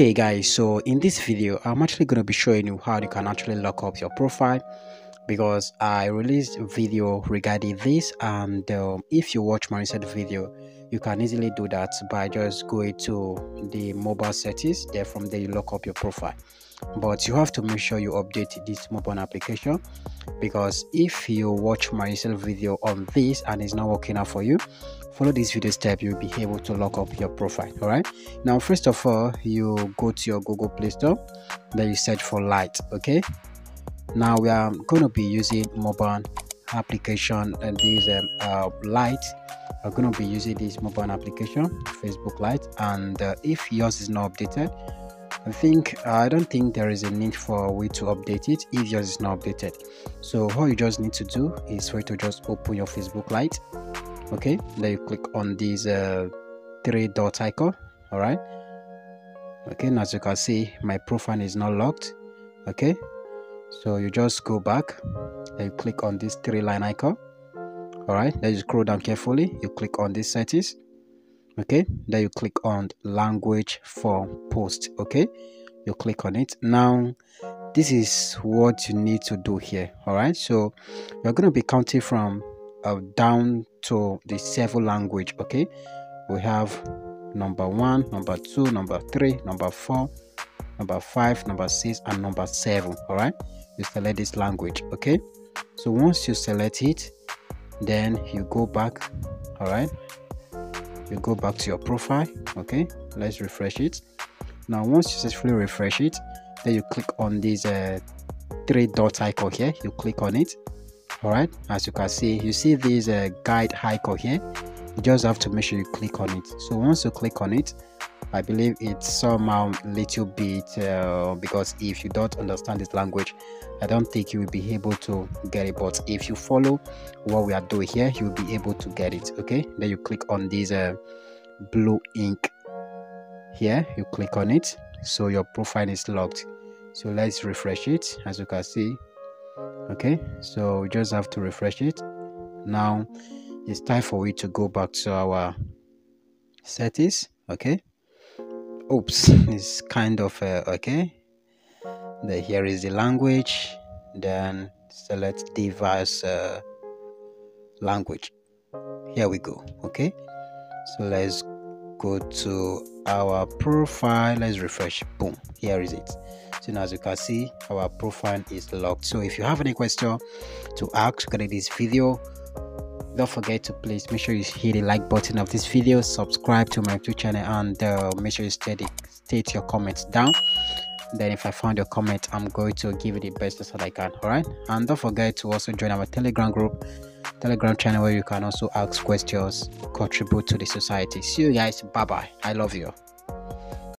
okay guys so in this video i'm actually going to be showing you how you can actually lock up your profile because i released a video regarding this and um, if you watch my recent video you can easily do that by just going to the mobile settings there from there you lock up your profile but you have to make sure you update this mobile application because if you watch my recent video on this and it's not working out for you follow this video step you'll be able to lock up your profile all right now first of all you go to your google play store then you search for light okay? Now we are going to be using mobile application and this um, uh, light we're going to be using this mobile application facebook Lite and uh, if yours is not updated I think I don't think there is a need for a way to update it if yours is not updated. So all you just need to do is for you to just open your Facebook Lite. Okay, then you click on this uh, three dot icon. All right. Okay, and as you can see, my profile is not locked. Okay, so you just go back and you click on this three line icon. All right, then you scroll down carefully. You click on this settings okay? Then you click on language for post okay? You click on it. Now this is what you need to do here all right so you're going to be counting from uh, down to the seven language okay? We have number one number two number three number four number five number six and number seven all right you select this language okay? So once you select it then you go back all right you go back to your profile okay? Let's refresh it. Now once you successfully refresh it then you click on this uh, three dot icon here. You click on it all right as you can see you see this uh, guide icon here. You just have to make sure you click on it. So once you click on it I believe it's somehow little bit uh, because if you don't understand this language, I don't think you will be able to get it. But if you follow what we are doing here, you'll be able to get it. Okay, then you click on this uh, blue ink here, you click on it, so your profile is locked. So let's refresh it as you can see. Okay, so we just have to refresh it. Now it's time for we to go back to our settings. Okay oops it's kind of uh, okay. The here is the language then select device uh, language. Here we go okay? So let's go to our profile let's refresh boom here is it. So now as you can see our profile is locked. So if you have any question to ask regarding this video don't forget to please make sure you hit the like button of this video subscribe to my youtube channel and uh, make sure you state, state your comments down. Then if i find your comment i'm going to give you the best that i can all right and don't forget to also join our telegram group telegram channel where you can also ask questions contribute to the society. See you guys. Bye bye i love you